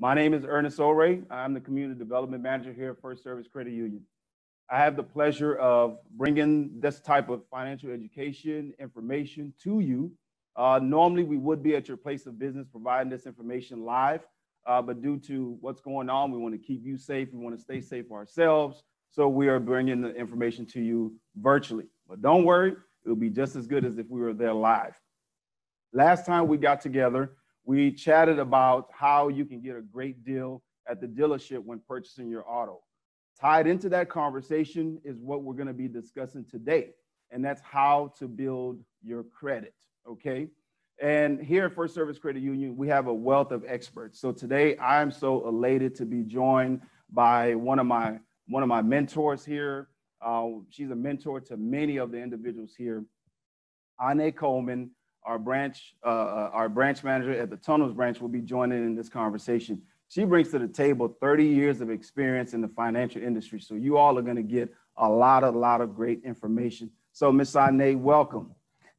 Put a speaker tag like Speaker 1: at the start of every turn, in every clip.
Speaker 1: My name is Ernest Oray. I'm the Community Development Manager here at First Service Credit Union. I have the pleasure of bringing this type of financial education information to you. Uh, normally, we would be at your place of business providing this information live, uh, but due to what's going on, we want to keep you safe. We want to stay safe ourselves. So we are bringing the information to you virtually. But don't worry, it'll be just as good as if we were there live. Last time we got together, we chatted about how you can get a great deal at the dealership when purchasing your auto. Tied into that conversation is what we're going to be discussing today, and that's how to build your credit. Okay. And here at First Service Credit Union, we have a wealth of experts. So today, I'm so elated to be joined by one of my one of my mentors here. Uh, she's a mentor to many of the individuals here. Ané Coleman, our branch, uh, uh, our branch manager at the Tunnels branch, will be joining in this conversation. She brings to the table 30 years of experience in the financial industry. So you all are going to get a lot, a lot of great information. So Ms. Ané, welcome.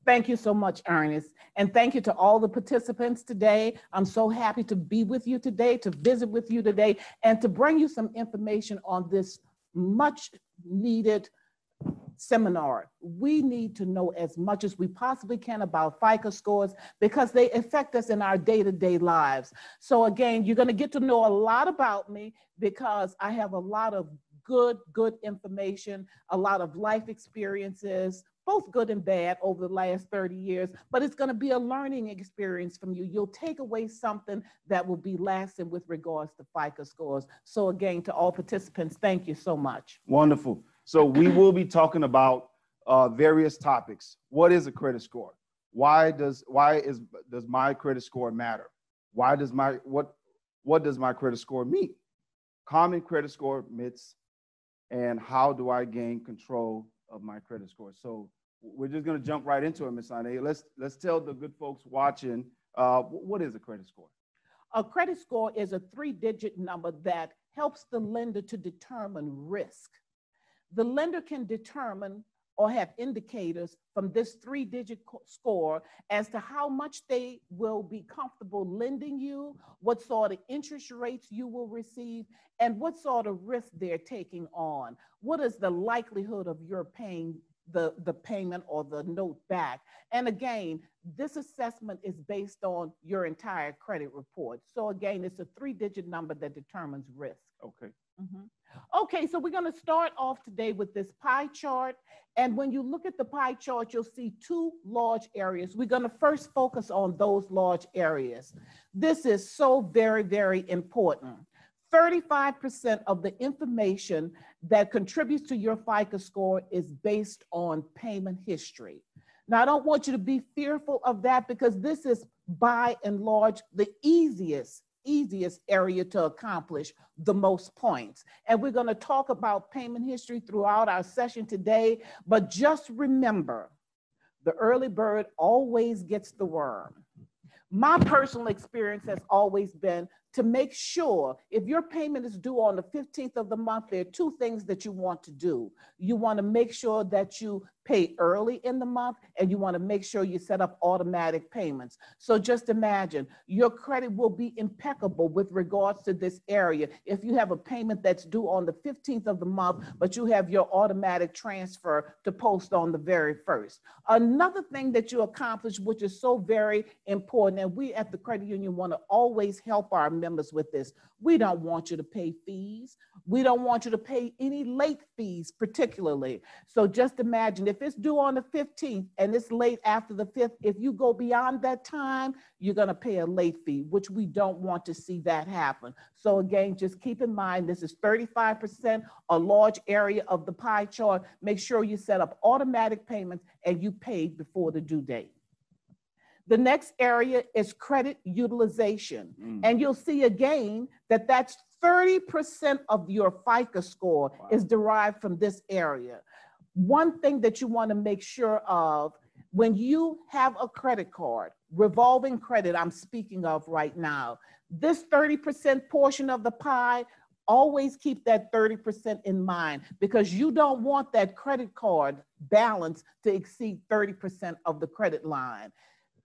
Speaker 2: Thank you so much, Ernest. And thank you to all the participants today. I'm so happy to be with you today, to visit with you today, and to bring you some information on this much needed seminar. We need to know as much as we possibly can about FICO scores because they affect us in our day to day lives. So, again, you're going to get to know a lot about me because I have a lot of good, good information, a lot of life experiences, both good and bad over the last 30 years, but it's going to be a learning experience from you. You'll take away something that will be lasting with regards to FICO scores. So again, to all participants, thank you so much.
Speaker 1: Wonderful. So we will be talking about uh, various topics. What is a credit score? Why does why is does my credit score matter? Why does my what what does my credit score mean? Common credit score myths, and how do I gain control of my credit score? So we're just going to jump right into it, Ms. Ané. Let's let's tell the good folks watching uh, what is a credit score.
Speaker 2: A credit score is a three-digit number that helps the lender to determine risk. The lender can determine or have indicators from this three-digit score as to how much they will be comfortable lending you, what sort of interest rates you will receive, and what sort of risk they're taking on. What is the likelihood of your paying the, the payment or the note back. And again, this assessment is based on your entire credit report. So again, it's a three digit number that determines risk.
Speaker 1: Okay.
Speaker 2: Okay, so we're going to start off today with this pie chart. And when you look at the pie chart, you'll see two large areas. We're going to first focus on those large areas. This is so very, very important. 35% of the information that contributes to your FICO score is based on payment history. Now, I don't want you to be fearful of that because this is by and large the easiest, easiest area to accomplish the most points. And we're going to talk about payment history throughout our session today. But just remember the early bird always gets the worm. My personal experience has always been to make sure if your payment is due on the 15th of the month, there are two things that you want to do. You want to make sure that you pay early in the month and you want to make sure you set up automatic payments. So just imagine your credit will be impeccable with regards to this area. If you have a payment that's due on the 15th of the month, but you have your automatic transfer to post on the very first. Another thing that you accomplish, which is so very important, and we at the credit union want to always help our members with this. We don't want you to pay fees. We don't want you to pay any late fees, particularly. So just imagine if it's due on the 15th and it's late after the 5th, if you go beyond that time, you're going to pay a late fee, which we don't want to see that happen. So again, just keep in mind this is 35%, a large area of the pie chart. Make sure you set up automatic payments and you pay before the due date. The next area is credit utilization. Mm. And you'll see again that that's 30% of your FICO score wow. is derived from this area. One thing that you want to make sure of when you have a credit card, revolving credit, I'm speaking of right now, this 30% portion of the pie, always keep that 30% in mind because you don't want that credit card balance to exceed 30% of the credit line.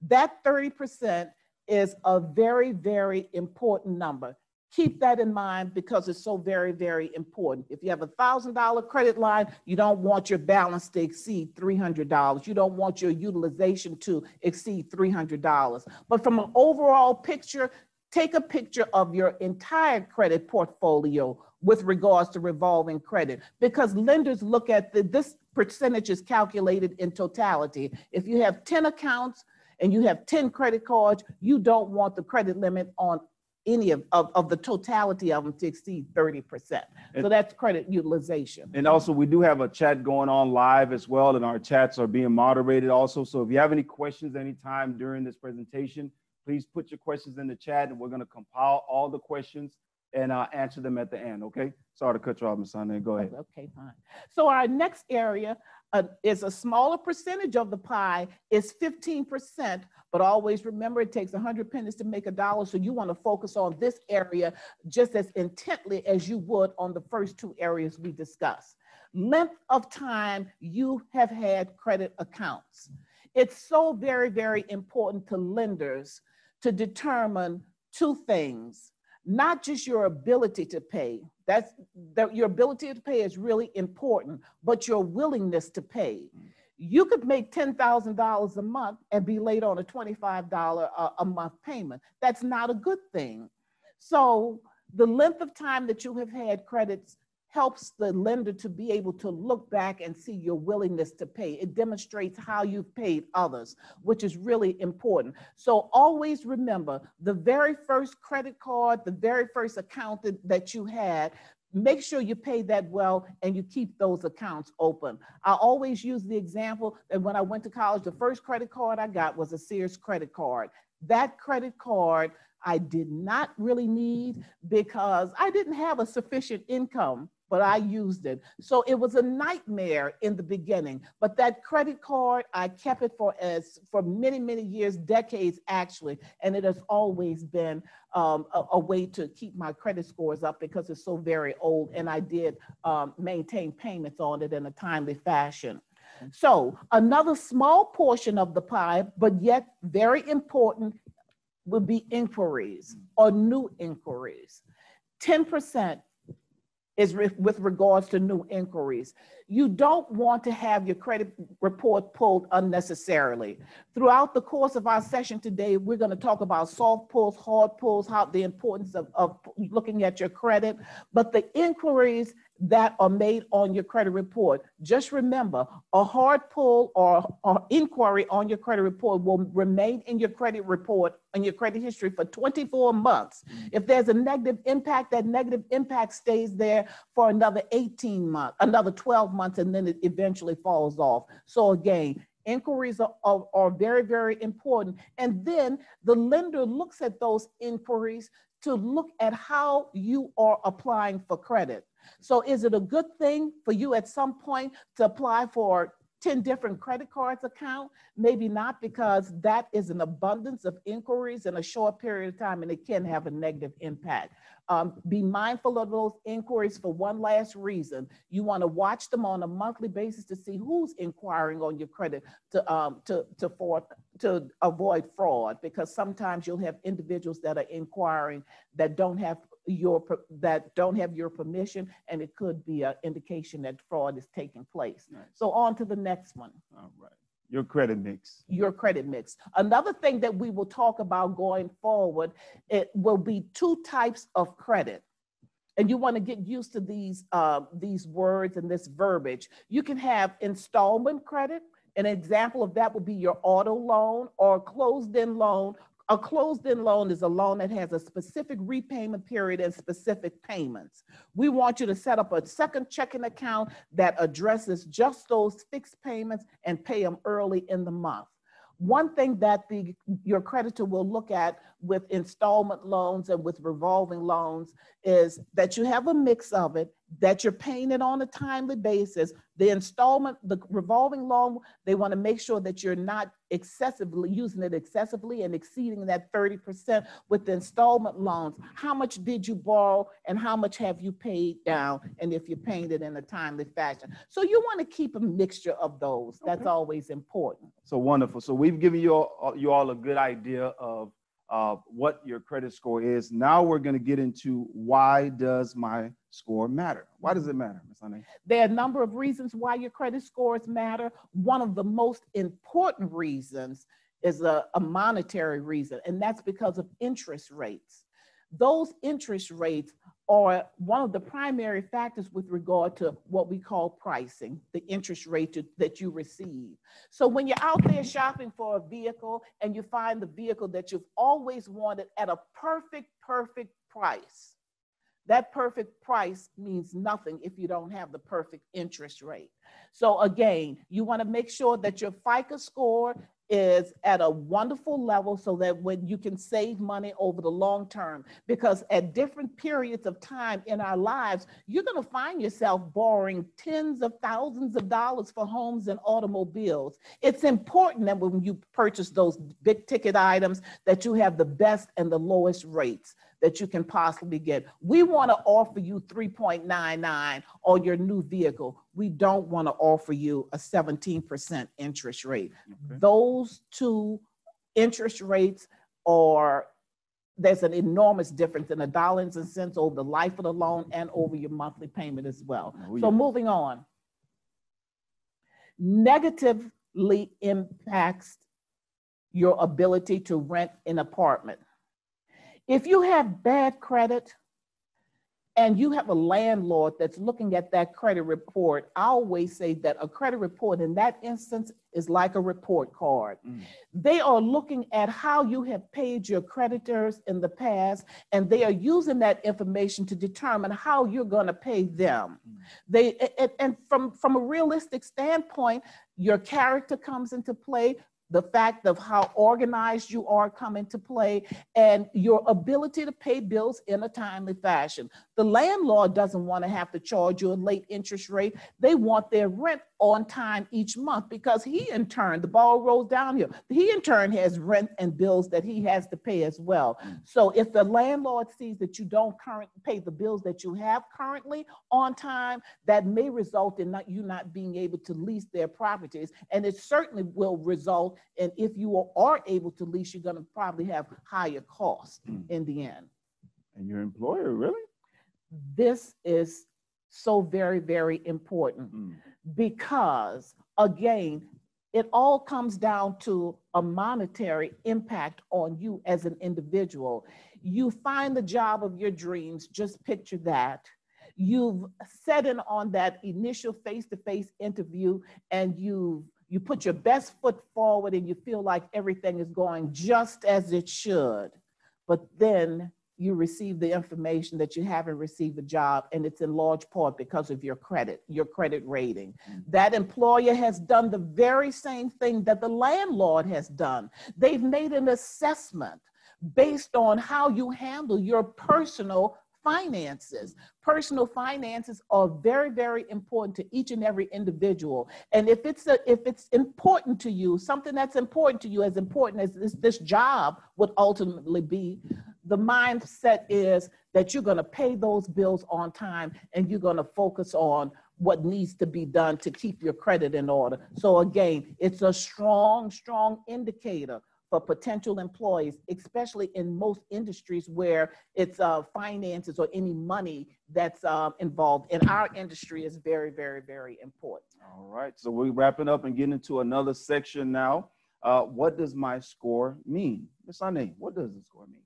Speaker 2: That 30% is a very, very important number. Keep that in mind because it's so very, very important. If you have a thousand dollar credit line, you don't want your balance to exceed three hundred dollars. You don't want your utilization to exceed three hundred dollars. But from an overall picture, take a picture of your entire credit portfolio with regards to revolving credit because lenders look at the, this percentage is calculated in totality. If you have 10 accounts and you have 10 credit cards, you don't want the credit limit on any of, of, of the totality of them to exceed 30%. So that's credit utilization.
Speaker 1: And also, we do have a chat going on live as well, and our chats are being moderated also. So if you have any questions anytime during this presentation, please put your questions in the chat, and we're going to compile all the questions and uh, answer them at the end, okay? Sorry to cut you off, Ms. Ané. Go ahead.
Speaker 2: Okay, fine. So our next area uh, is a smaller percentage of the pie is 15%, but always remember it takes 100 pennies to make a dollar. So you want to focus on this area just as intently as you would on the first two areas we discussed. Length of time you have had credit accounts. It's so very, very important to lenders to determine two things not just your ability to pay. That's that your ability to pay is really important, but your willingness to pay. Mm. You could make $10,000 a month and be late on a $25 a, uh, a month payment. That's not a good thing. So the length of time that you have had credits helps the lender to be able to look back and see your willingness to pay. It demonstrates how you've paid others, which is really important. So always remember the very first credit card, the very first account that, that you had, make sure you pay that well and you keep those accounts open. I always use the example that when I went to college, the first credit card I got was a Sears credit card. That credit card I did not really need because I didn't have a sufficient income but I used it. So it was a nightmare in the beginning. But that credit card, I kept it for as for many, many years, decades actually, and it has always been um, a, a, way to keep my credit scores up because it's so very old, and I did um, maintain payments on it in a timely fashion. So another small portion of the pie, but yet very important, would be inquiries or new inquiries. 10% is re- with regards to new inquiries. You don't want to have your credit report pulled unnecessarily. Throughout the course of our session today, we're going to talk about soft pulls, hard pulls, how the importance of, of looking at your credit. But the inquiries that are made on your credit report, just remember a hard pull or, or inquiry on your credit report will remain in your credit report and your credit history for 24 months. Mm-hmm. If there's a negative impact, that negative impact stays there for another 18 months, another 12 months, and then it eventually falls off. So again, inquiries are, are, are, very, very important. And then the lender looks at those inquiries to look at how you are applying for credit. So is it a good thing for you at some point to apply for 10 different credit cards account? Maybe not because that is an abundance of inquiries in a short period of time and it can have a negative impact. Um, be mindful of those inquiries for one last reason. You want to watch them on a monthly basis to see who's inquiring on your credit to, um, to, to, for, to avoid fraud because sometimes you'll have individuals that are inquiring that don't have your that don't have your permission and it could be an indication that fraud is taking place
Speaker 1: Right.
Speaker 2: so on to the next one
Speaker 1: All right. Your credit mix.
Speaker 2: your credit mix another thing that we will talk about going forward it will be two types of credit and you want to get used to these uh, these words and this verbiage you can have installment credit an example of that would be your auto loan or closed-end loan a closed-end loan is a loan that has a specific repayment period and specific payments. We want you to set up a second checking account that addresses just those fixed payments and pay them early in the month. One thing that the your creditor will look at with installment loans and with revolving loans is that you have a mix of it, that you're paying it on a timely basis. The installment, the revolving loan, they want to make sure that you're not excessively using it excessively and exceeding that 30% with the installment loans. How much did you borrow and how much have you paid down? And if you're paying it in a timely fashion. So you want to keep a mixture of those. That's always important.
Speaker 1: So wonderful. So we've given you all, you all a good idea of what your credit score is. Now we're going to get into why does my score matter? Why does it matter, Ms. Ané?
Speaker 2: There are a number of reasons why your credit scores matter. One of the most important reasons is a, a monetary reason, and that's because of interest rates. Those interest rates are one of the primary factors with regard to what we call pricing, the interest rate to, that you receive. So when you're out there shopping for a vehicle and you find the vehicle that you've always wanted at a perfect, perfect price, that perfect price means nothing if you don't have the perfect interest rate. So again, you want to make sure that your FICO score is at a wonderful level so that when you can save money over the long term. Because at different periods of time in our lives you're going to find yourself borrowing tens of thousands of dollars for homes and automobiles. It's important that when you purchase those big ticket items that you have the best and the lowest rates that you can possibly get. We want to offer you 3.99 on your new vehicle. We don't want to offer you a 17% interest rate. Okay. Those two interest rates are there's an enormous difference in the dollars and cents over the life of the loan and over your monthly payment as well. Oh, yeah. So moving on. Negatively impacts your ability to rent an apartment. If you have bad credit and you have a landlord that's looking at that credit report, I always say that a credit report in that instance is like a report card. Mm. They are looking at how you have paid your creditors in the past, and they are using that information to determine how you're going to pay them. Mm. They and, and from from a realistic standpoint, your character comes into play the fact of how organized you are come into play and your ability to pay bills in a timely fashion. The landlord doesn't want to have to charge you a late interest rate. They want their rent on time each month because he in turn, the ball rolls downhill. He in turn has rent and bills that he has to pay as well. So if the landlord sees that you don't currently pay the bills that you have currently on time, that may result in not, you not being able to lease their properties. And it certainly will result in if you are able to lease, you're going to probably have higher costs mm. in the end.
Speaker 1: And your employer, really?
Speaker 2: This is so very, very important. Mm because again, it all comes down to a monetary impact on you as an individual. You find the job of your dreams, just picture that. You've set in on that initial face-to-face interview and you you put your best foot forward and you feel like everything is going just as it should. But then you receive the information that you haven't received a job and it's in large part because of your credit your credit rating mm-hmm. that employer has done the very same thing that the landlord has done they've made an assessment based on how you handle your personal finances. Personal finances are very, very important to each and every individual. And if it's a, if it's important to you, something that's important to you, as important as this, this job would ultimately be, the mindset is that you're going to pay those bills on time and you're going to focus on what needs to be done to keep your credit in order. So again, it's a strong, strong indicator for potential employees, especially in most industries where it's uh, finances or any money that's uh, involved. In our industry is very, very, very important.
Speaker 1: All right, so we're wrapping up and getting into another section now. Uh, what does my score mean? Ms. Ané, what does the score mean?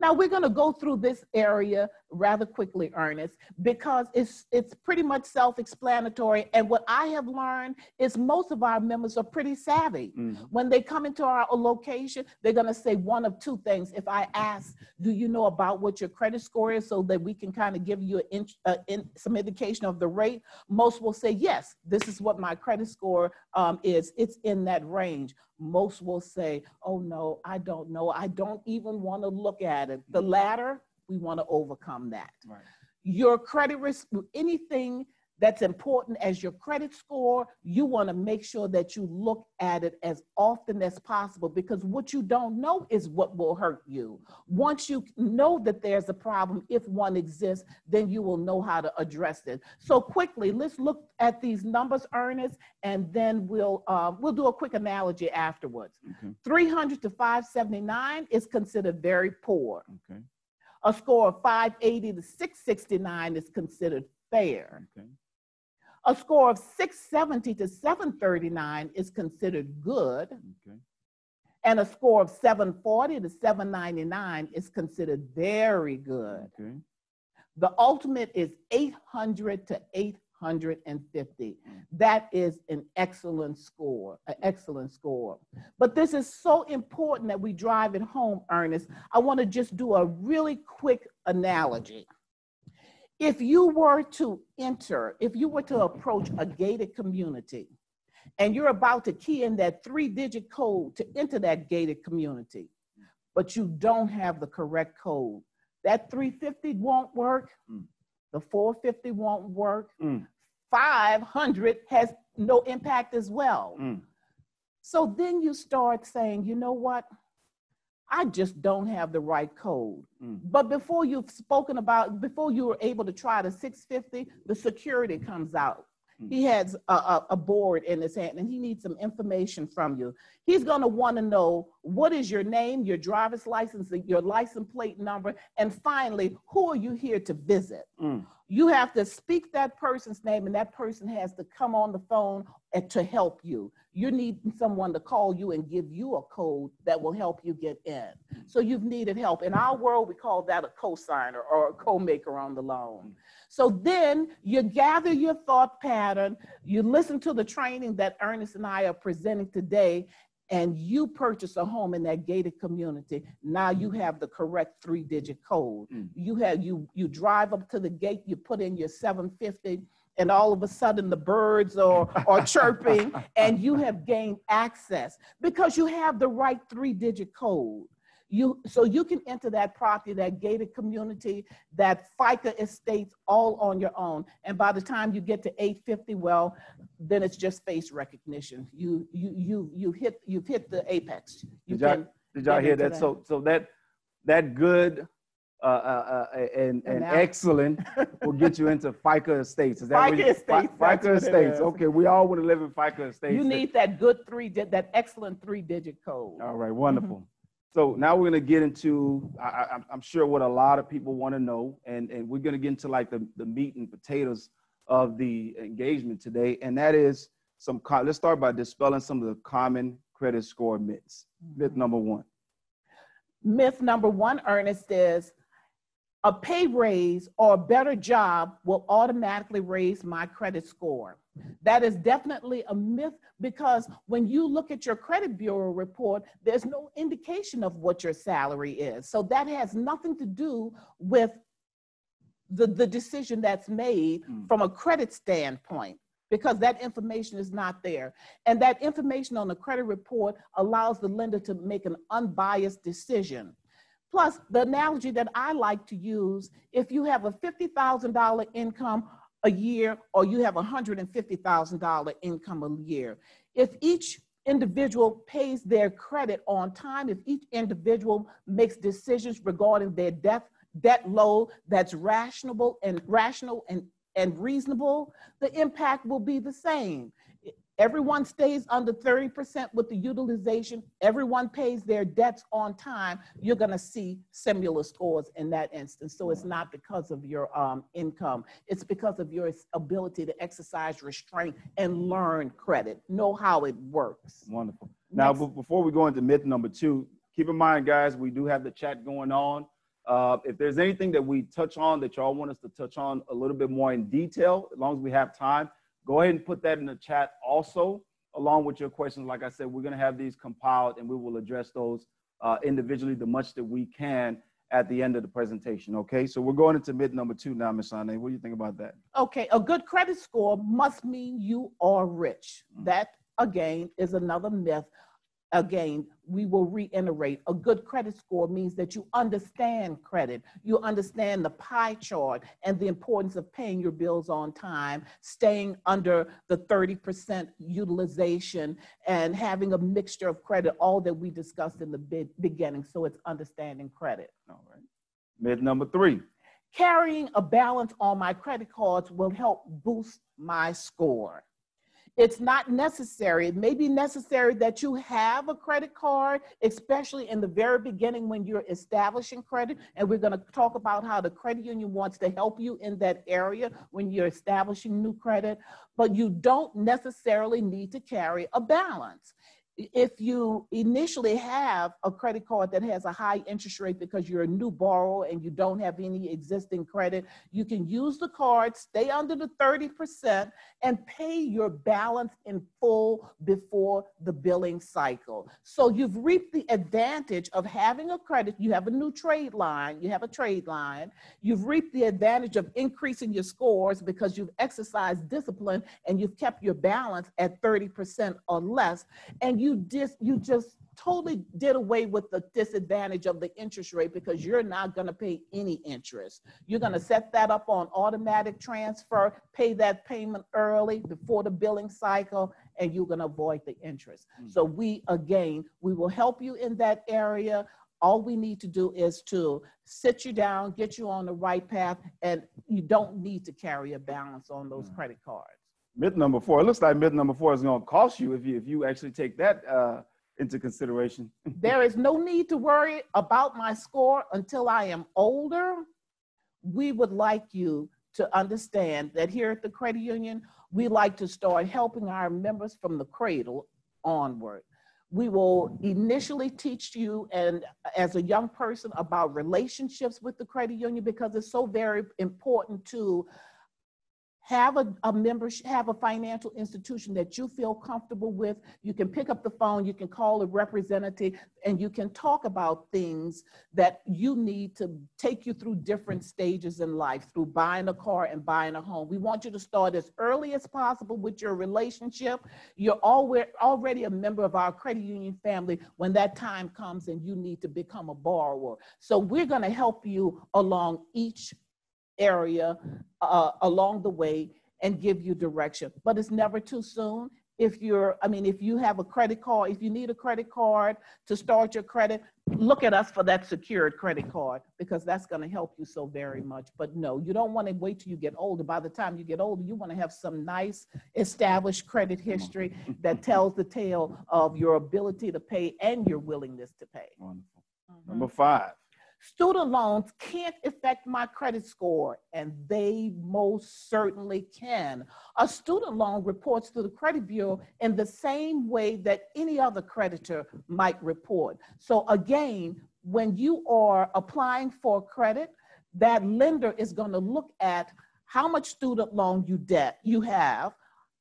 Speaker 2: Now we're going to go through this area rather quickly, Ernest, because it's it's pretty much self-explanatory. And what I have learned is most of our members are pretty savvy. Mm-hmm. When they come into our location, they're going to say one of two things. If I ask, "Do you know about what your credit score is?" so that we can kind of give you an in, uh, in, some indication of the rate, most will say, "Yes, this is what my credit score um, is. It's in that range." Most will say, oh no, I don't know. I don't even want to look at it. The mm-hmm. latter, we want to overcome that. Right. Your credit risk, anything that's important as your credit score, you want to make sure that you look at it as often as possible because what you don't know is what will hurt you. Once you know that there's a problem, if one exists, then you will know how to address it. So quickly, let's look at these numbers, Ernest, and then we'll uh, we'll do a quick analogy afterwards.
Speaker 1: Okay.
Speaker 2: 300 to 579 is considered very poor.
Speaker 1: Okay.
Speaker 2: A score of 580 to 669 is considered fair.
Speaker 1: Okay.
Speaker 2: A score of 670 to 739 is considered good.
Speaker 1: Okay.
Speaker 2: And a score of 740 to 799 is considered very good.
Speaker 1: Okay.
Speaker 2: The ultimate is 800 to 850. Mm. That is an excellent score, an excellent score. But this is so important that we drive it home, Ernest. I want to just do a really quick analogy. If you were to enter, if you were to approach a gated community and you're about to key in that three digit code to enter that gated community, but you don't have the correct code, that 350 won't work.
Speaker 1: Mm.
Speaker 2: The 450 won't work.
Speaker 1: Mm.
Speaker 2: 500 has no impact as well.
Speaker 1: Mm.
Speaker 2: So then you start saying, you know what? I just don't have the right code.
Speaker 1: Mm.
Speaker 2: But before you've spoken about, before you were able to try the 650, the security comes out.
Speaker 1: Mm.
Speaker 2: He has a, a, a board in his hand and he needs some information from you. He's going to want to know what is your name, your driver's license, your license plate number, and finally, who are you here to visit?
Speaker 1: Mm.
Speaker 2: You have to speak that person's name, and that person has to come on the phone to help you. You need someone to call you and give you a code that will help you get in. So you've needed help. In our world, we call that a co-signer or a co-maker on the loan. So then you gather your thought pattern, you listen to the training that Ernest and I are presenting today, and you purchase a home in that gated community, now you have the correct three-digit code.
Speaker 1: Mm.
Speaker 2: You have you you drive up to the gate, you put in your 750, and all of a sudden the birds are, are chirping, and you have gained access because you have the right three-digit code. You so you can enter that property, that gated community, that FICA estates all on your own. And by the time you get to 850, well, then it's just face recognition. You you you you hit you've hit the apex. You
Speaker 1: Did y'all, did y'all hear that?
Speaker 2: that.
Speaker 1: So, so that, that good, uh, uh, uh, and, and
Speaker 2: now-
Speaker 1: excellent will get you into FICA estates. Is that what
Speaker 2: FICA
Speaker 1: you-
Speaker 2: estates,
Speaker 1: FICA estates. Okay, we all want to live in FICA estates.
Speaker 2: you need that good three di- that excellent three-digit code.
Speaker 1: All right,
Speaker 2: Mm-hmm.
Speaker 1: So now we're gonna get into, I, I, I'm- I'm sure what a lot of people want to know, and, and we're gonna get into like the, the meat and potatoes of the engagement today, and that is some, let's start by dispelling some of the common credit score myths. Myth mm-hmm. number one.
Speaker 2: Myth number one, Ernest, is a pay raise or a better job will automatically raise my credit score. That is definitely a myth because when you look at your credit bureau report, there's no indication of what your salary is. So that has nothing to do with the, the decision that's made
Speaker 1: Mm.
Speaker 2: from a credit standpoint because that information is not there. And that information on the credit report allows the lender to make an unbiased decision. Plus, the analogy that I like to use if you have a $50,000 income a year or you have $150,000 income a year, if each individual pays their credit on time, if each individual makes decisions regarding their debt, debt load that's rational and rational and, and reasonable, the impact will be the same. Everyone stays under 30% with the utilization. Everyone pays their debts on time. You're going to see similar scores in that instance. So it's not because of your um, income, it's because of your ability to exercise restraint and learn credit, know how it works.
Speaker 1: Wonderful. Now,
Speaker 2: Next.
Speaker 1: before we go into myth number two, keep in mind, guys, we do have the chat going on. Uh, if there's anything that we touch on that y'all want us to touch on a little bit more in detail, as long as we have time, go ahead and put that in the chat also, along with your questions. Like I said, we're going to have these compiled and we will address those uh, individually the much that we can at the end of the presentation. Okay, so we're going into myth number two now, Ms. Ané. What do you think about that?
Speaker 2: Okay, a good credit score must mean you are rich.
Speaker 1: Mm.
Speaker 2: That, again, is another myth. Again, we will reiterate a good credit score means that you understand credit, you understand the pie chart and the importance of paying your bills on time, staying under the 30% utilization, and having a mixture of credit, all that we discussed in the be- beginning. So it's understanding credit.
Speaker 1: All right. Myth number three.
Speaker 2: Carrying a balance on my credit cards will help boost my score. It's not necessary. It may be necessary that you have a credit card, especially in the very beginning when you're establishing credit. And we're going to talk about how the credit union wants to help you in that area when you're establishing new credit. But you don't necessarily need to carry a balance if you initially have a credit card that has a high interest rate because you're a new borrower and you don't have any existing credit, you can use the card, stay under the 30%, and pay your balance in full before the billing cycle. So you've reaped the advantage of having a credit. You have a new trade line, you have a trade line. You've reaped the advantage of increasing your scores because you've exercised discipline and you've kept your balance at 30% or less. And you you just you just totally did away with the disadvantage of the interest rate because you're not going to pay any interest. You're going to set that up on automatic transfer, pay that payment early before the billing cycle, and you're going to avoid the interest. Mm-hmm. So we again, we will help you in that area. All we need to do is to sit you down, get you on the right path, and you don't need to carry a balance on those mm-hmm. credit cards
Speaker 1: myth number four. It looks like myth number four is going to cost you if you if you actually take that uh, into consideration.
Speaker 2: there is no need to worry about my score until I am older. We would like you to understand that here at the credit union, we like to start helping our members from the cradle onward. We will initially teach you and as a young person about relationships with the credit union because it's so very important to have a, a membership, have a financial institution that you feel comfortable with. You can pick up the phone, you can call a representative, and you can talk about things that you need to take you through different stages in life, through buying a car and buying a home. We want you to start as early as possible with your relationship. You're already a member of our credit union family when that time comes and you need to become a borrower. So we're going to help you along each area uh, along the way and give you direction. But it's never too soon. If you're, I mean, if you have a credit card, if you need a credit card to start your credit, look at us for that secured credit card because that's going to help you so very much. But no, you don't want to wait till you get older. By the time you get older, you want to have some nice established credit history that tells the tale of your ability to pay and your willingness to pay.
Speaker 1: Wonderful. Mm-hmm. Number five.
Speaker 2: Student loans can't affect my credit score, and they most certainly can. A student loan reports to the credit bureau in the same way that any other creditor might report. So, again, when you are applying for credit, that lender is going to look at how much student loan you debt you have,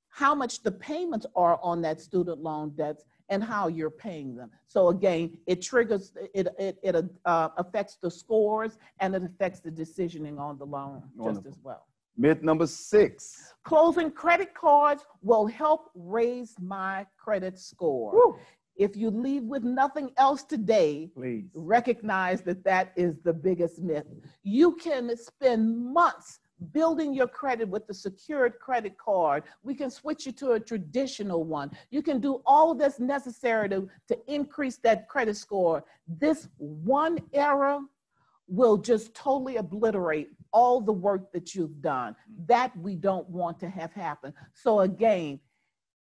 Speaker 2: how much the payments are on that student loan debts, and how you're paying them. So again, it triggers, it, it, it uh, affects the scores and it affects the decisioning on the loan Wonderful. just as well.
Speaker 1: Myth number six.
Speaker 2: Closing credit cards will help raise my credit score. Woo. If you leave with nothing else today,
Speaker 1: please
Speaker 2: recognize that that is the biggest myth. You can spend months building your credit with the secured credit card. We can switch you to a traditional one. You can do all that's necessary to, to increase that credit score. This one error will just totally obliterate all the work that you've done. That we don't want to have happen. So again,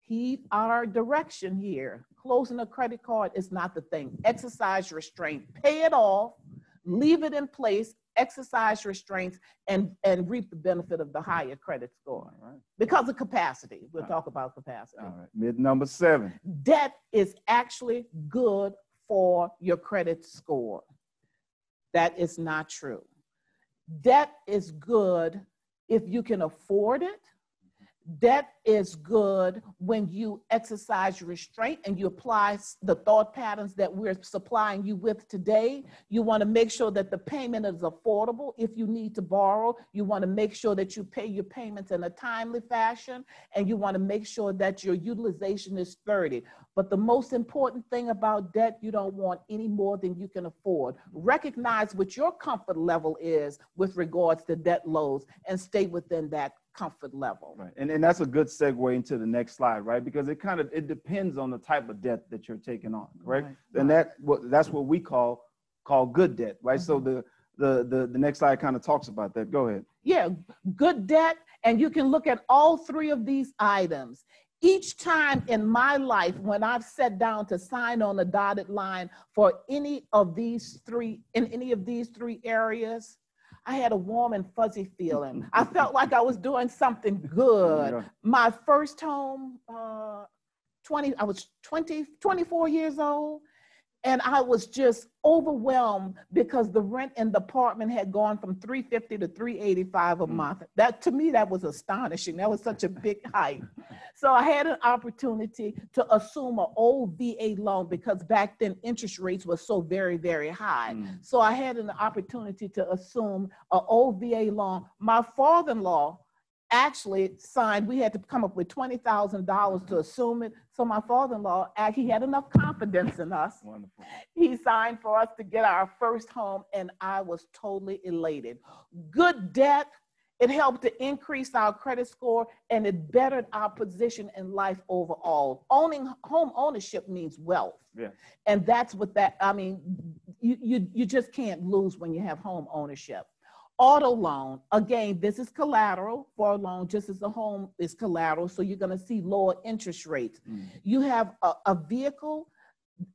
Speaker 2: heed our direction here. Closing a credit card is not the thing. Exercise restraint, pay it off, leave it in place, exercise restraints, and, and reap the benefit of the higher credit score right. because of capacity. We'll talk about capacity.
Speaker 1: All right. Myth number seven.
Speaker 2: Debt is actually good for your credit score. That is not true. Debt is good if you can afford it. Debt is good when you exercise restraint and you apply the thought patterns that we're supplying you with today. You want to make sure that the payment is affordable. If you need to borrow, you want to make sure that you pay your payments in a timely fashion and you want to make sure that your utilization is 30. But the most important thing about debt, you don't want any more than you can afford. Recognize what your comfort level is with regards to debt loads and stay within that comfort level.
Speaker 1: Right. And, and that's a good segue into the next slide, right? Because it kind of it depends on the type of debt that you're taking on, right? right. And that what that's what we call call good debt, right? Mm-hmm. So the the the the next slide kind of talks about that. Go ahead.
Speaker 2: Yeah, good debt and you can look at all three of these items. Each time in my life when I've sat down to sign on a dotted line for any of these three in any of these three areas, I had a warm and fuzzy feeling. I felt like I was doing something good. My first home, uh, 20, I was 20, 24 years old. And I was just overwhelmed because the rent in the apartment had gone from 350 to 385 a mm. month. That to me, that was astonishing. That was such a big hike. So I had an opportunity to assume an old VA loan because back then interest rates were so very, very high. Mm. So I had an opportunity to assume an old VA loan. My father-in-law actually signed, we had to come up with $20,000 to assume it. So my father-in-law, he had enough confidence in us. Wonderful. He signed for us to get our first home and I was totally elated. Good debt, it helped to increase our credit score and it bettered our position in life overall. Owning home ownership means wealth. Yeah. And that's what that, I mean, you, you, you just can't lose when you have home ownership. Auto loan, again, this is collateral for a loan, just as the home is collateral. So you're going to see lower interest rates. Mm. You have a, a vehicle,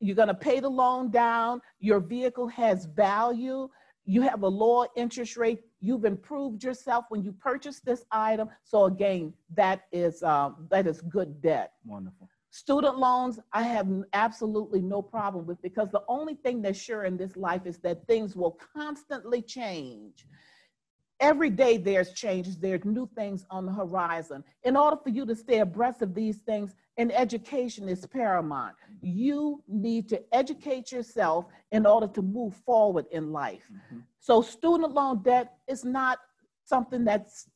Speaker 2: you're going to pay the loan down, your vehicle has value, you have a lower interest rate, you've improved yourself when you purchase this item. So again, that is um, that is good debt.
Speaker 1: Wonderful.
Speaker 2: Student loans, I have absolutely no problem with because the only thing that's sure in this life is that things will constantly change every day there's changes, there's new things on the horizon. In order for you to stay abreast of these things, and education is paramount. You need to educate yourself in order to move forward in life. Mm-hmm. So, student loan debt is not something that's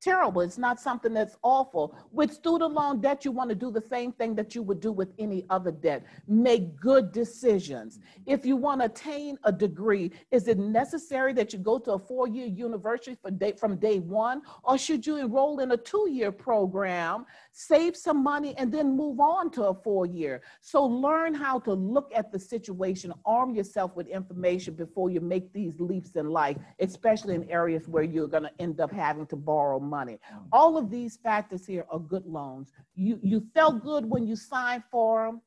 Speaker 2: terrible. It's not something that's awful. With student loan debt, you want to do the same thing that you would do with any other debt. Make good decisions. If you want to attain a degree, is it necessary that you go to a four-year university for day, from day one, or should you enroll in a two-year program, save some money, and then move on to a four-year? So learn how to look at the situation, arm yourself with information before you make these leaps in life, especially in areas where you're going to end up having to borrow money. All of these factors here are good loans. You, you felt good when you signed for them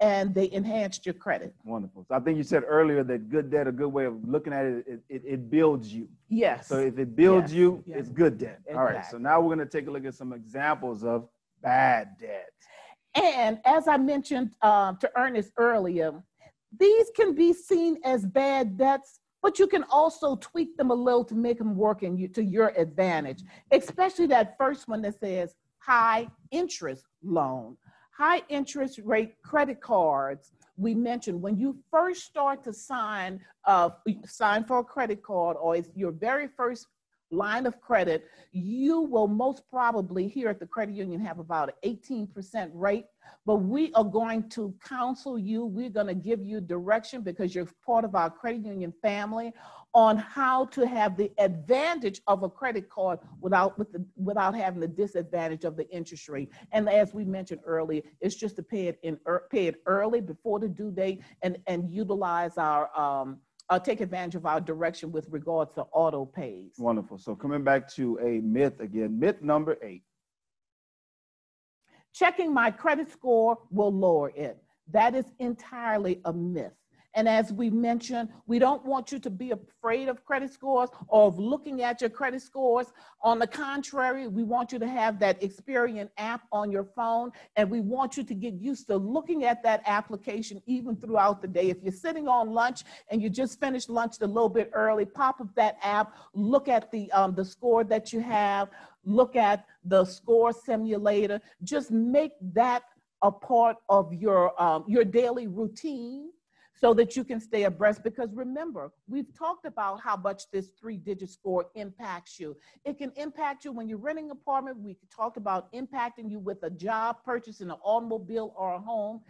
Speaker 2: and they enhanced your credit.
Speaker 1: Wonderful. So I think you said earlier that good debt, a good way of looking at it, it, it, it builds you.
Speaker 2: Yes.
Speaker 1: So if it builds yes. you, yes. it's good debt. Exactly. All right. So now we're going to take a look at some examples of bad debt.
Speaker 2: And as I mentioned uh, to Ernest earlier, these can be seen as bad debts but you can also tweak them a little to make them work in you, to your advantage, especially that first one that says high interest loan. High interest rate credit cards, we mentioned when you first start to sign, uh, sign for a credit card or it's your very first line of credit, you will most probably here at the credit union have about an 18% rate. But we are going to counsel you. We're going to give you direction because you're part of our credit union family on how to have the advantage of a credit card without with the, without having the disadvantage of the interest rate. And as we mentioned earlier, it's just to pay it in pay it early before the due date and and utilize our um, uh, take advantage of our direction with regards to auto pays.
Speaker 1: Wonderful. So coming back to a myth again, myth number eight.
Speaker 2: Checking my credit score will lower it. That is entirely a myth. And as we mentioned, we don't want you to be afraid of credit scores or of looking at your credit scores. On the contrary, we want you to have that Experian app on your phone, and we want you to get used to looking at that application even throughout the day. If you're sitting on lunch and you just finished lunch a little bit early, pop up that app, look at the um, the score that you have, look at the score simulator. Just make that a part of your um, your daily routine so that you can stay abreast. Because remember we've talked about how much this three digit score impacts you. It can impact you when you're renting an apartment. We talked about impacting you with a job purchasing an automobile or a home.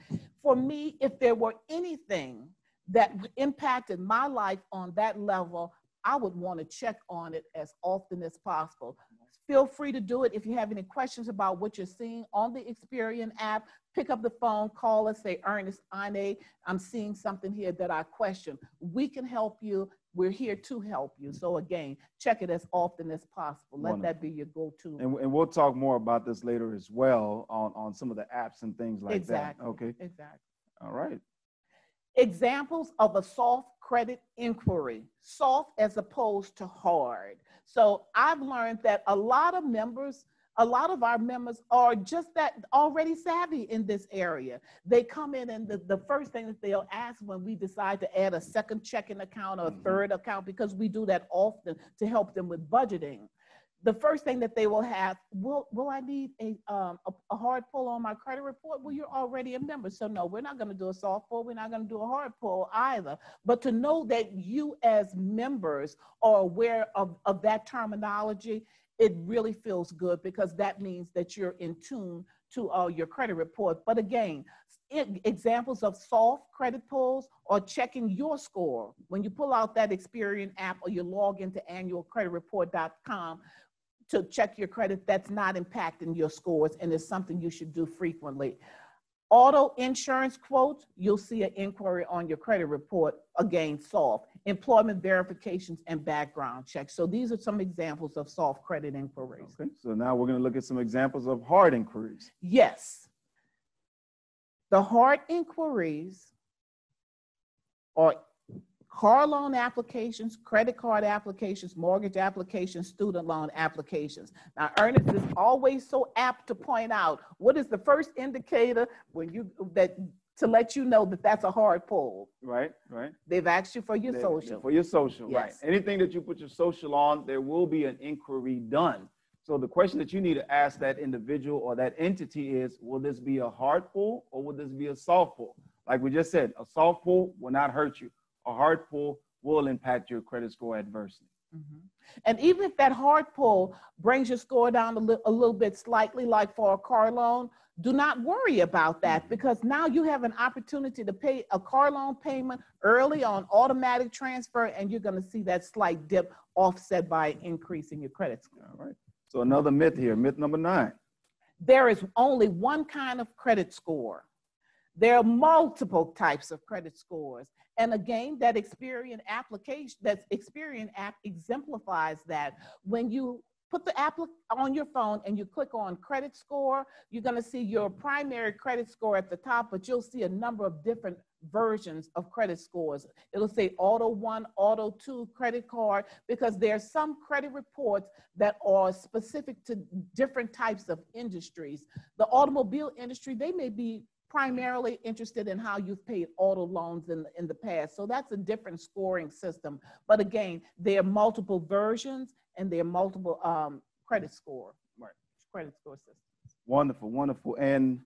Speaker 2: For me if there were anything that impacted my life on that level i would want to check on it as often as possible Feel free to do it. If you have any questions about what you're seeing on the Experian app, pick up the phone, call us, say, Ernest, Ané, I'm seeing something here that I question. We can help you. We're here to help you. So again, check it as often as possible. Let Wonderful. that be your go-to.
Speaker 1: And, and, we'll talk more about this later as well on, on some of the apps and things like
Speaker 2: exactly.
Speaker 1: that. Okay.
Speaker 2: Exactly.
Speaker 1: All right.
Speaker 2: Examples of a soft credit inquiry, soft as opposed to hard. So I've learned that a lot of members, a lot of our members are just that already savvy in this area. They come in and the, the first thing that they'll ask when we decide to add a second checking account or a mm-hmm. third account, because we do that often to help them with budgeting the first thing that they will have, will, will I need a, um, a, a, hard pull on my credit report? Well, you're already a member. So no, we're not gonna do a soft pull. We're not gonna do a hard pull either. But to know that you as members are aware of, of that terminology, it really feels good because that means that you're in tune to uh, your credit report. But again, examples of soft credit pulls or checking your score. When you pull out that Experian app or you log into annualcreditreport.com, to check your credit that's not impacting your scores and it's something you should do frequently. Auto insurance quotes, you'll see an inquiry on your credit report, again, soft. Employment verifications and background checks. So these are some examples of soft credit inquiries.
Speaker 1: Okay, so now we're going to look at some examples of hard inquiries.
Speaker 2: Yes. The hard inquiries are car loan applications, credit card applications, mortgage applications, student loan applications. Now, Ernest is always so apt to point out what is the first indicator when you that to let you know that that's a hard pull.
Speaker 1: Right, right.
Speaker 2: They've asked you for your
Speaker 1: they,
Speaker 2: social.
Speaker 1: For your social,
Speaker 2: yes.
Speaker 1: right. Anything that you put your social on, there will be an inquiry done. So the question that you need to ask that individual or that entity is, will this be a hard pull or will this be a soft pull? Like we just said, a soft pull will not hurt you a hard pull will impact your credit score adversely.
Speaker 2: Mm-hmm. And even if that hard pull brings your score down a, li- a little bit slightly, like for a car loan, do not worry about that mm-hmm. because now you have an opportunity to pay a car loan payment early on automatic transfer, and you're going to see that slight dip offset by increasing your credit score.
Speaker 1: All right. So, another myth here myth number nine
Speaker 2: there is only one kind of credit score. There are multiple types of credit scores. And again, that Experian application, that Experian app exemplifies that. When you put the app on your phone and you click on credit score, you're gonna see your primary credit score at the top, but you'll see a number of different versions of credit scores. It'll say auto one, auto two credit card, because there's some credit reports that are specific to different types of industries. The automobile industry, they may be primarily interested in how you've paid auto loans in, in the past. So that's a different scoring system. But again, there are multiple versions and there are multiple um, credit score, right, credit score systems.
Speaker 1: Wonderful, wonderful. And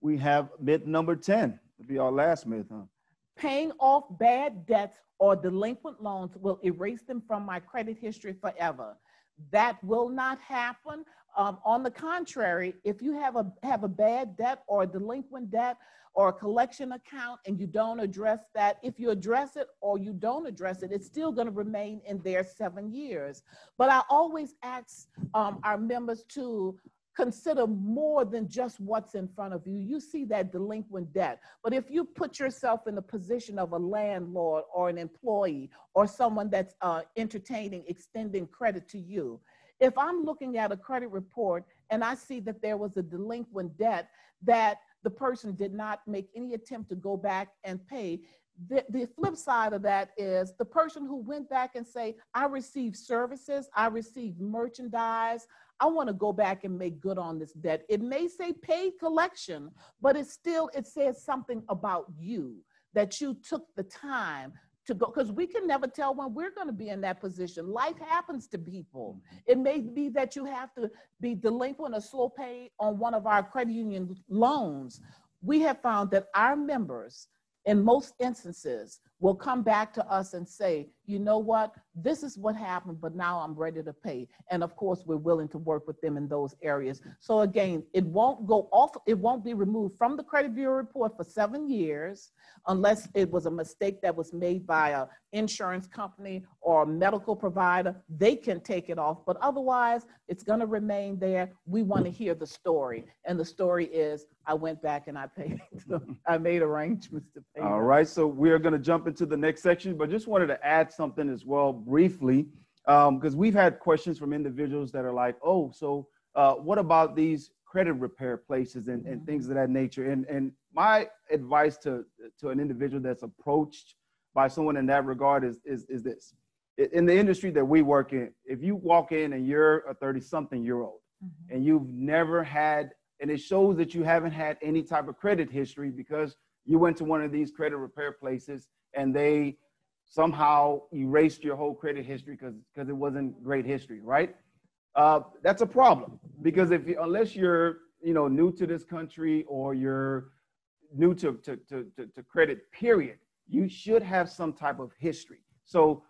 Speaker 1: we have myth number 10. It'll be our last myth, huh?
Speaker 2: Paying off bad debts or delinquent loans will erase them from my credit history forever. That will not happen. Um, on the contrary, if you have a have a bad debt or a delinquent debt or a collection account and you don't address that, if you address it or you don't address it, it's still going to remain in there seven years. But I always ask um, our members to consider more than just what's in front of you. You see that delinquent debt. But if you put yourself in the position of a landlord or an employee or someone that's uh, entertaining, extending credit to you, if I'm looking at a credit report and I see that there was a delinquent debt that the person did not make any attempt to go back and pay, the, the flip side of that is the person who went back and say, I received services, I received merchandise, I want to go back and make good on this debt. It may say paid collection, but it still it says something about you that you took the time to go because we can never tell when we're going to be in that position. Life happens to people. It may be that you have to be delinquent or slow pay on one of our credit union loans. We have found that our members in most instances, will come back to us and say, you know what, this is what happened, but now I'm ready to pay. And of course, we're willing to work with them in those areas. So again, it won't go off, it won't be removed from the credit bureau report for seven years unless it was a mistake that was made by a insurance company or a medical provider. They can take it off, but otherwise, it's gonna remain there. We wanna hear the story. And the story is, I went back and I paid, I made arrangements to pay.
Speaker 1: All right, so we are going to jump into the next section, but just wanted to add something as well briefly, because we've had questions from individuals that are like, oh, so uh, what about these credit repair places and, and things of that nature? And, and my advice to, to an individual that's approached by someone in that regard is, is, is this. In the industry that we work in, if you walk in and you're a 30 something year old
Speaker 2: Mhm.
Speaker 1: and you've never had, and it shows that you haven't had any type of credit history because you went to one of these credit repair places and they somehow erased your whole credit history because because it wasn't great history, right? Uh, that's a problem because if you, unless you're you know new to this country or you're new to, to, to, to, to credit period you should have some type of history. So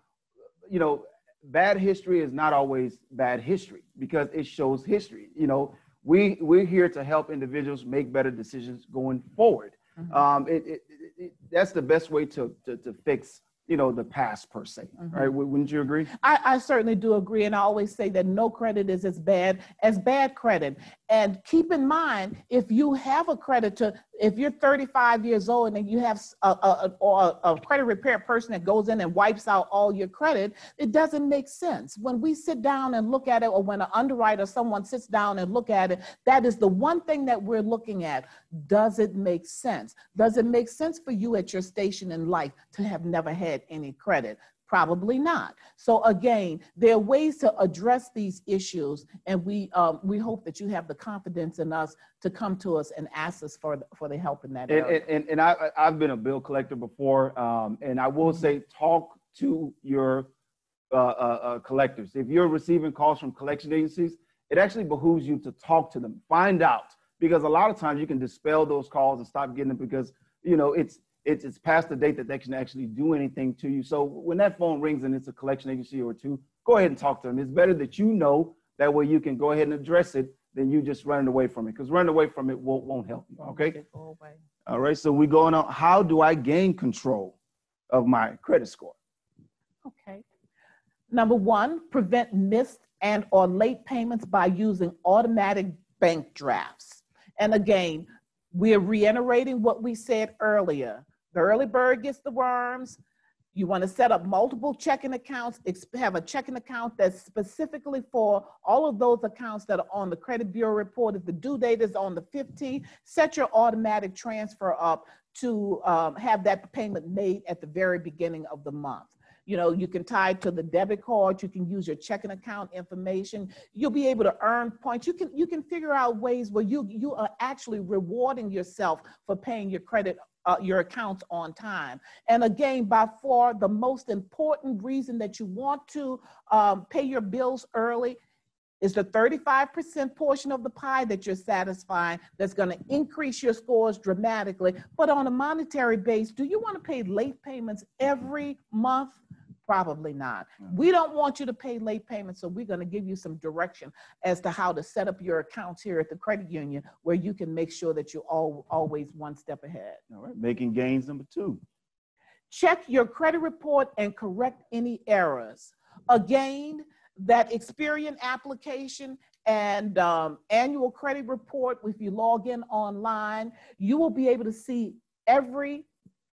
Speaker 1: you know bad history is not always bad history because it shows history you know? We we're here to help individuals make better decisions going forward
Speaker 2: Mhm.
Speaker 1: um, it, it, it, it, that's the best way to, to, to fix you know the past per se
Speaker 2: Mhm.
Speaker 1: right wouldn't you agree
Speaker 2: I, I certainly do agree. And I always say that no credit is as bad as bad credit. And keep in mind, if you have a creditor, if you're 35 years old and you have a, a, a- a credit repair person that goes in and wipes out all your credit, it doesn't make sense. When we sit down and look at it, or when an underwriter, someone sits down and look at it, that is the one thing that we're looking at. Does it make sense? Does it make sense for you at your station in life to have never had any credit? Probably not. So again, there are ways to address these issues, and we um, we hope that you have the confidence in us to come to us and ask us for the, for the help in that
Speaker 1: and,
Speaker 2: area.
Speaker 1: and, and, and I, I've been a bill collector before, um, and I will say, talk to your uh, uh, uh, collectors. If you're receiving calls from collection agencies, it actually behooves you to talk to them, find out, because a lot of times you can dispel those calls and stop getting them because you know it's it's it's past the date that they can actually do anything to you. So when that phone rings and it's a collection agency or two, go ahead and talk to them. It's better that you know that way you can go ahead and address it than you just running away from it, because running away from it won't won't help you. Okay. All right, so we're going on. How do I gain control of my credit score?
Speaker 2: Okay. Number one, prevent missed and or late payments by using automatic bank drafts. And again, we're reiterating what we said earlier. The early bird gets the worms. You want to set up multiple checking accounts, have a checking account that's specifically for all of those accounts that are on the credit bureau report. If the due date is on the 15th, set your automatic transfer up to um, have that payment made at the very beginning of the month. You know, you can tie it to the debit card. You can use your checking account information. You'll be able to earn points. You can you can figure out ways where you you are actually rewarding yourself for paying your credit uh, your accounts on time. And again, by far the most important reason that you want to um, pay your bills early is the 35% portion of the pie that you're satisfying that's going to increase your scores dramatically. But on a monetary base, do you want to pay late payments every month? Probably not. We don't want you to pay late payments, so we're going to give you some direction as to how to set up your accounts here at the credit union where you can make sure that you're all, always one step ahead.
Speaker 1: All right, making gains number two.
Speaker 2: Check your credit report and correct any errors. Again, that Experian application and um, annual credit report, if you log in online, you will be able to see every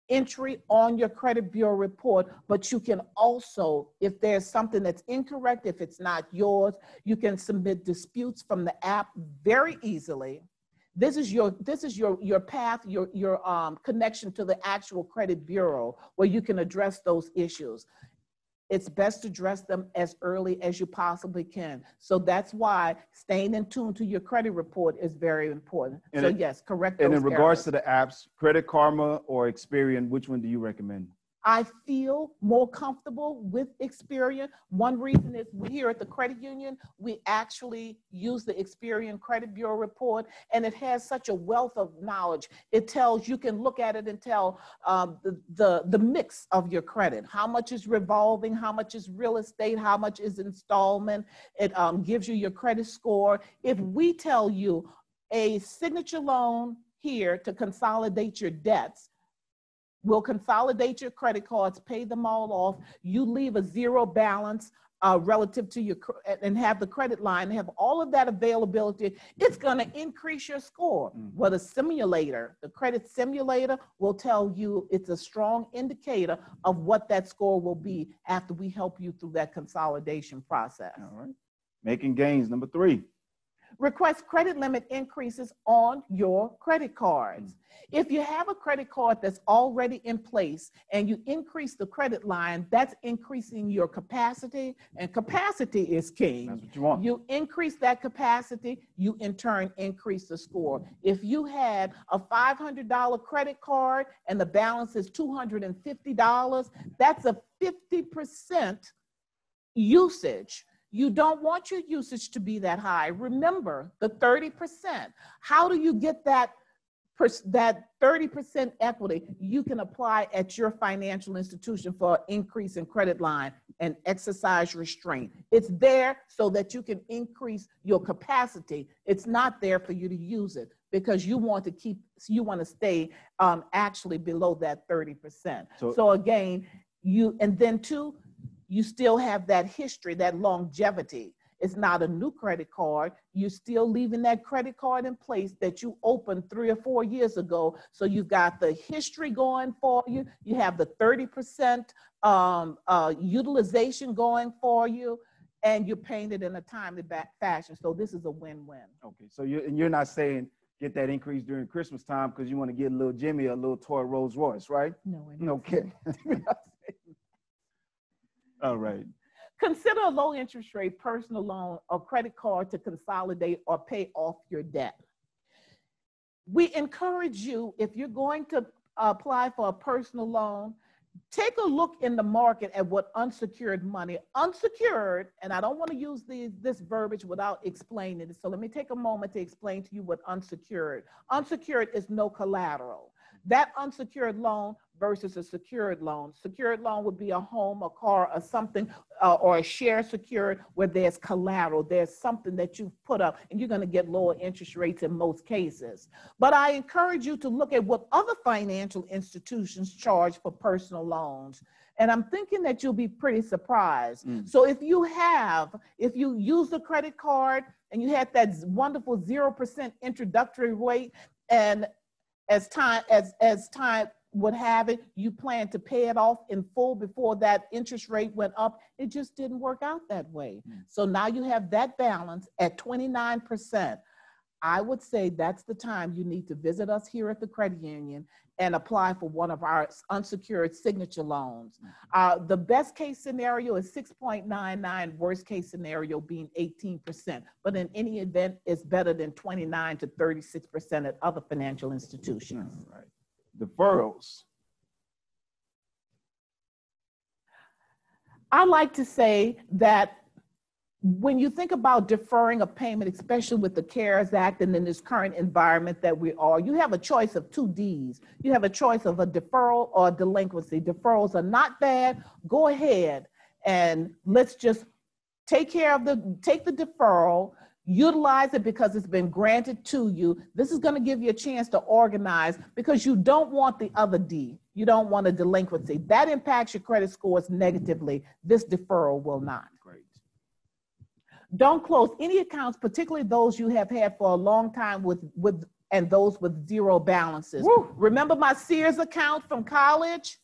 Speaker 2: entry on your credit bureau report, but you can also, if there's something that's incorrect, if it's not yours, you can submit disputes from the app very easily. This is your this is your your path, your your um, connection to the actual credit bureau where you can address those issues. It's best to address them as early as you possibly can. So that's why staying in tune to your credit report is very important.
Speaker 1: And
Speaker 2: so
Speaker 1: it-
Speaker 2: yes, correct.
Speaker 1: And in regards
Speaker 2: errors.
Speaker 1: to the apps, Credit Karma or Experian, which one do you recommend?
Speaker 2: I feel more comfortable with Experian. One reason is here at the credit union, we actually use the Experian Credit Bureau report, and it has such a wealth of knowledge. It tells you can look at it and tell um, the, the the mix of your credit. How much is revolving? How much is real estate? How much is installment? It um, gives you your credit score. If we tell you a signature loan here to consolidate your debts We'll consolidate your credit cards, pay them all off. You leave a zero balance uh, relative to your and have the credit line, have all of that availability. It's going to increase your score.
Speaker 1: Mm.
Speaker 2: Well, the simulator, the credit simulator, will tell you it's a strong indicator of what that score will be after we help you through that consolidation process.
Speaker 1: All right. Making gains, number three.
Speaker 2: Request credit limit increases on your credit cards. Mm. If you have a credit card that's already in place and you increase the credit line, that's increasing your capacity, and capacity is king.
Speaker 1: That's what you want.
Speaker 2: You increase that capacity, you in turn increase the score. If you had a $500 credit card and the balance is $250, that's a 50% usage. You don't want your usage to be that high. Remember the 30%. How do you get that that 30% equity you can apply at your financial institution for an increase in credit line and exercise restraint. It's there so that you can increase your capacity. It's not there for you to use it because you want to keep you want to stay um, actually below that 30%.
Speaker 1: So-
Speaker 2: so again, you and then two, you still have that history, that longevity. It's not a new credit card. You're still leaving that credit card in place that you opened three or four years ago. So you've got the history going for you. You have the 30% um, uh, utilization going for you, and you're paying it in a timely back fashion. So this is a win-win.
Speaker 1: Okay, so you're, and you're not saying get that increase during Christmas time because you want to get a little Jimmy a little toy Rolls Royce, right?
Speaker 2: No,
Speaker 1: Okay. All right.
Speaker 2: Consider a low interest rate personal loan or credit card to consolidate or pay off your debt. We encourage you, if you're going to apply for a personal loan, take a look in the market at what unsecured money, unsecured, and I don't want to use the, this verbiage without explaining it. So let me take a moment to explain to you what unsecured. Unsecured is no collateral. That unsecured loan versus a secured loan. Secured loan would be a home, a car, or something, uh, or a share secured where there's collateral. There's something that you've put up, and you're going to get lower interest rates in most cases. But I encourage you to look at what other financial institutions charge for personal loans. And I'm thinking that you'll be pretty surprised.
Speaker 1: Mm.
Speaker 2: So if you have, if you use a credit card and you had that wonderful 0% introductory rate, and as time as as time would have it, you plan to pay it off in full before that interest rate went up. It just didn't work out that way.
Speaker 1: Mm.
Speaker 2: So now you have that balance at 29%. I would say that's the time you need to visit us here at the credit union and apply for one of our unsecured signature loans. Uh, the best case scenario is 6.99, worst case scenario being 18%. But in any event, it's better than 29 to 36% at other financial institutions.
Speaker 1: All right. Deferrals.
Speaker 2: I like to say that when you think about deferring a payment, especially with the CARES Act and in this current environment that we are, you have a choice of two Ds. You have a choice of a deferral or a delinquency. Deferrals are not bad. Go ahead and let's just take care of the, take the deferral, utilize it because it's been granted to you. This is going to give you a chance to organize because you don't want the other D. You don't want a delinquency. That impacts your credit scores negatively. This deferral will not.
Speaker 1: Great.
Speaker 2: Don't close any accounts, particularly those you have had for a long time with, with, and those with zero balances.
Speaker 1: Woo.
Speaker 2: Remember my Sears account from college?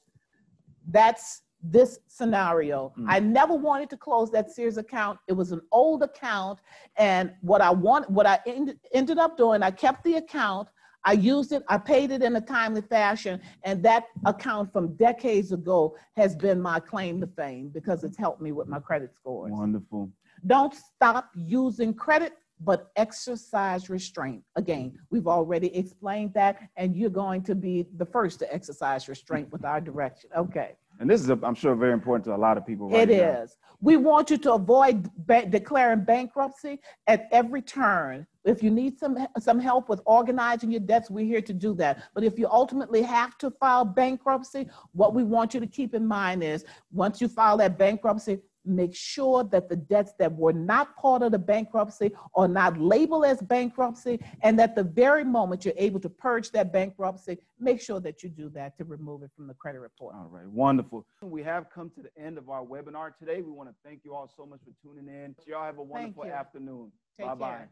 Speaker 2: That's this scenario.
Speaker 1: Mm.
Speaker 2: I never wanted to close that Sears account. It was an old account. And what I want, what I end, ended up doing, I kept the account. I used it, I paid it in a timely fashion, and that account from decades ago has been my claim to fame because it's helped me with my credit scores.
Speaker 1: Wonderful.
Speaker 2: Don't stop using credit, but exercise restraint. Again, we've already explained that, and you're going to be the first to exercise restraint with our direction. Okay.
Speaker 1: And this is, I'm sure, very important to a lot of people right
Speaker 2: It
Speaker 1: now.
Speaker 2: is. We want you to avoid ba- declaring bankruptcy at every turn. If you need some, some help with organizing your debts, we're here to do that. But if you ultimately have to file bankruptcy, what we want you to keep in mind is, once you file that bankruptcy, make sure that the debts that were not part of the bankruptcy are not labeled as bankruptcy, and that the very moment you're able to purge that bankruptcy, make sure that you do that to remove it from the credit report.
Speaker 1: All right, wonderful. We have come to the end of our webinar today. We want to thank you all so much for tuning in. Y'all have a wonderful afternoon.
Speaker 2: Take
Speaker 1: Bye-bye.
Speaker 2: care.